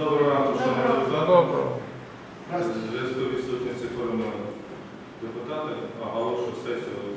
Доброго ранку, шановні депутати. Е, зв'язку відсутність форми депутати, оголошую сесію.